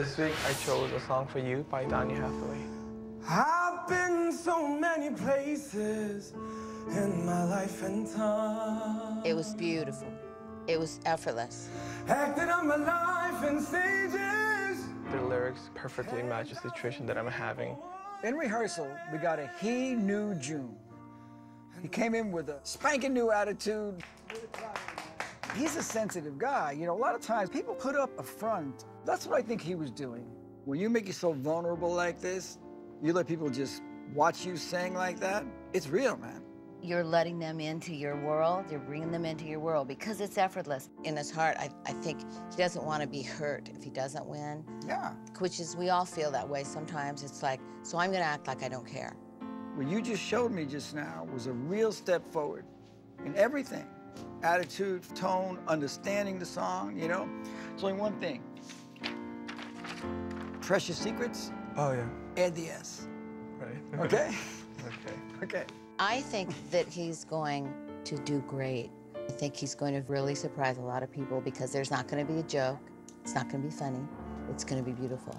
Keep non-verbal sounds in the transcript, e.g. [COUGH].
This week I chose a song for you by Donny Hathaway. I've been so many places in my life and time. It was beautiful. It was effortless. Acted on my life in stages. The lyrics perfectly match the situation that I'm having. In rehearsal, we got a he knew June. He came in with a spanking new attitude. He's a sensitive guy. You know, a lot of times people put up a front. That's what I think he was doing. When you make yourself vulnerable like this, you let people just watch you sing like that, it's real, man. You're letting them into your world. You're bringing them into your world because it's effortless. In his heart, I, I think he doesn't want to be hurt if he doesn't win. Yeah. Which is, we all feel that way sometimes. It's like, so I'm going to act like I don't care. What you just showed me just now was a real step forward in everything. Attitude, tone, understanding the song, you know? It's only one thing. Precious Secrets, Oh yeah, add the S. right. [LAUGHS] Okay? okay. okay. I think that he's going to do great. I think he's going to really surprise a lot of people because there's not going to be a joke. It's not going to be funny. It's going to be beautiful.